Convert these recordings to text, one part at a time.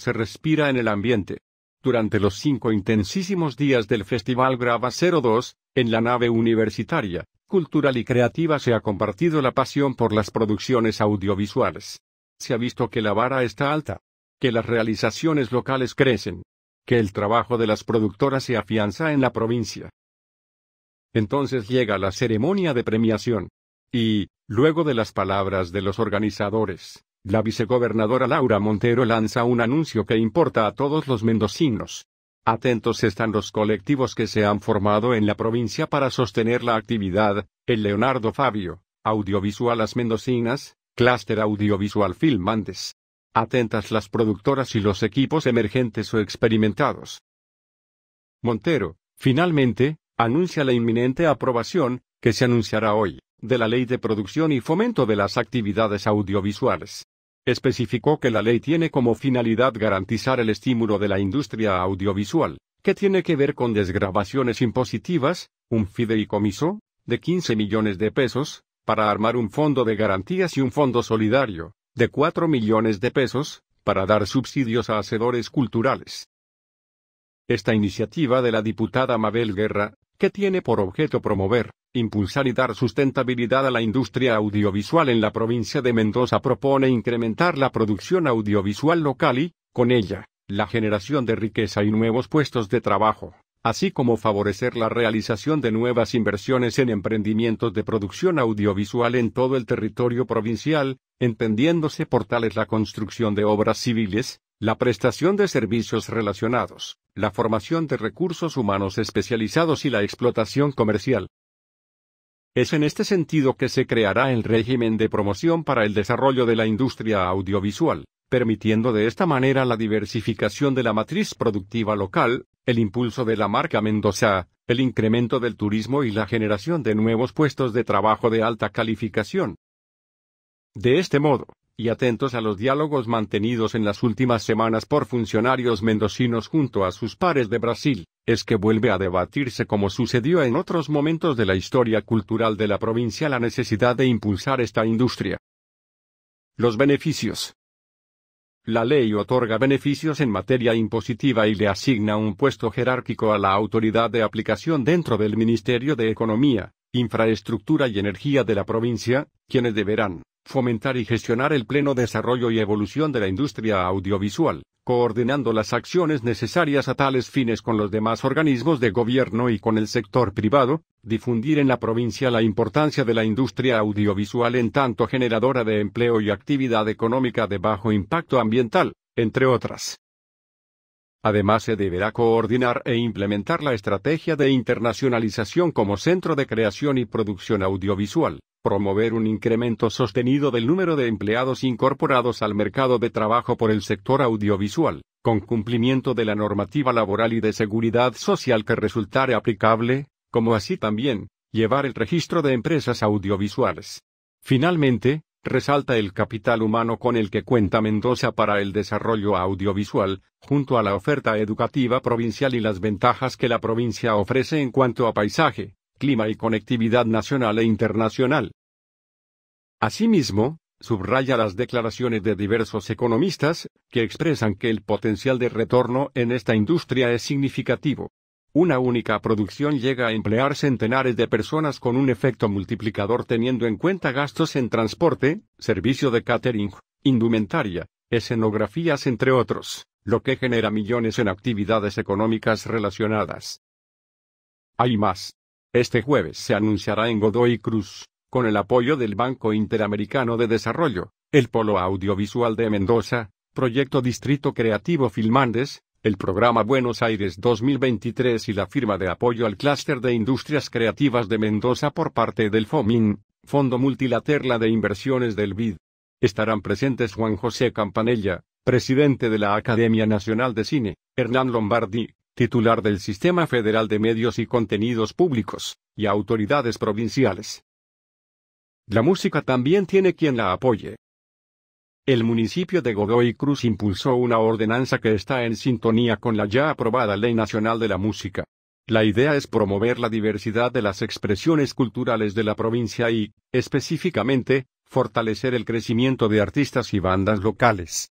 se respira en el ambiente. Durante los cinco intensísimos días del Festival Grava 02, en la nave universitaria, cultural y creativa se ha compartido la pasión por las producciones audiovisuales. Se ha visto que la vara está alta, que las realizaciones locales crecen, que el trabajo de las productoras se afianza en la provincia. Entonces llega la ceremonia de premiación. Y, luego de las palabras de los organizadores, la vicegobernadora Laura Montero lanza un anuncio que importa a todos los mendocinos. Atentos están los colectivos que se han formado en la provincia para sostener la actividad, el Leonardo Fabio, Audiovisualas Mendocinas, Clúster Audiovisual Filmantes. Atentas las productoras y los equipos emergentes o experimentados. Montero, finalmente, anuncia la inminente aprobación, que se anunciará hoy, de la Ley de Producción y Fomento de las Actividades Audiovisuales. Especificó que la ley tiene como finalidad garantizar el estímulo de la industria audiovisual, que tiene que ver con desgrabaciones impositivas, un fideicomiso, de 15 millones de pesos, para armar un fondo de garantías y un fondo solidario, de 4 millones de pesos, para dar subsidios a hacedores culturales. Esta iniciativa de la diputada Mabel Guerra, que tiene por objeto promover, impulsar y dar sustentabilidad a la industria audiovisual en la provincia de Mendoza propone incrementar la producción audiovisual local y, con ella, la generación de riqueza y nuevos puestos de trabajo, así como favorecer la realización de nuevas inversiones en emprendimientos de producción audiovisual en todo el territorio provincial, entendiéndose por tales la construcción de obras civiles, la prestación de servicios relacionados, la formación de recursos humanos especializados y la explotación comercial. Es en este sentido que se creará el régimen de promoción para el desarrollo de la industria audiovisual, permitiendo de esta manera la diversificación de la matriz productiva local, el impulso de la marca Mendoza, el incremento del turismo y la generación de nuevos puestos de trabajo de alta calificación. De este modo, y atentos a los diálogos mantenidos en las últimas semanas por funcionarios mendocinos junto a sus pares de Brasil, es que vuelve a debatirse como sucedió en otros momentos de la historia cultural de la provincia la necesidad de impulsar esta industria. Los beneficios. La ley otorga beneficios en materia impositiva y le asigna un puesto jerárquico a la autoridad de aplicación dentro del Ministerio de Economía, Infraestructura y Energía de la provincia, quienes deberán fomentar y gestionar el pleno desarrollo y evolución de la industria audiovisual, coordinando las acciones necesarias a tales fines con los demás organismos de gobierno y con el sector privado, difundir en la provincia la importancia de la industria audiovisual en tanto generadora de empleo y actividad económica de bajo impacto ambiental, entre otras. Además se deberá coordinar e implementar la estrategia de internacionalización como centro de creación y producción audiovisual, promover un incremento sostenido del número de empleados incorporados al mercado de trabajo por el sector audiovisual, con cumplimiento de la normativa laboral y de seguridad social que resultare aplicable, como así también, llevar el registro de empresas audiovisuales. Finalmente, resalta el capital humano con el que cuenta Mendoza para el desarrollo audiovisual, junto a la oferta educativa provincial y las ventajas que la provincia ofrece en cuanto a paisaje, clima y conectividad nacional e internacional. Asimismo, subraya las declaraciones de diversos economistas, que expresan que el potencial de retorno en esta industria es significativo. Una única producción llega a emplear centenares de personas con un efecto multiplicador teniendo en cuenta gastos en transporte, servicio de catering, indumentaria, escenografías entre otros, lo que genera millones en actividades económicas relacionadas. Hay más. Este jueves se anunciará en Godoy Cruz, con el apoyo del Banco Interamericano de Desarrollo, el Polo Audiovisual de Mendoza, Proyecto Distrito Creativo Filmandes, el programa Buenos Aires 2023 y la firma de apoyo al clúster de industrias creativas de Mendoza por parte del FOMIN, Fondo Multilateral de Inversiones del BID. Estarán presentes Juan José Campanella, presidente de la Academia Nacional de Cine, Hernán Lombardi, titular del Sistema Federal de Medios y Contenidos Públicos, y autoridades provinciales. La música también tiene quien la apoye. El municipio de Godoy Cruz impulsó una ordenanza que está en sintonía con la ya aprobada Ley Nacional de la Música. La idea es promover la diversidad de las expresiones culturales de la provincia y, específicamente, fortalecer el crecimiento de artistas y bandas locales.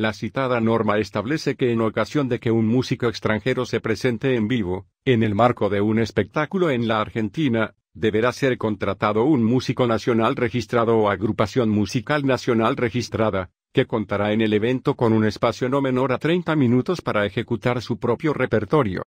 La citada norma establece que en ocasión de que un músico extranjero se presente en vivo, en el marco de un espectáculo en la Argentina, deberá ser contratado un músico nacional registrado o agrupación musical nacional registrada, que contará en el evento con un espacio no menor a 30 minutos para ejecutar su propio repertorio.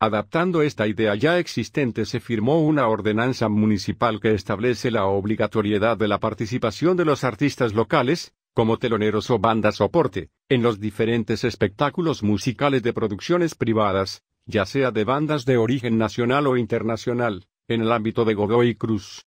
Adaptando esta idea ya existente se firmó una ordenanza municipal que establece la obligatoriedad de la participación de los artistas locales, como teloneros o bandas soporte, en los diferentes espectáculos musicales de producciones privadas, ya sea de bandas de origen nacional o internacional, en el ámbito de Godoy Cruz.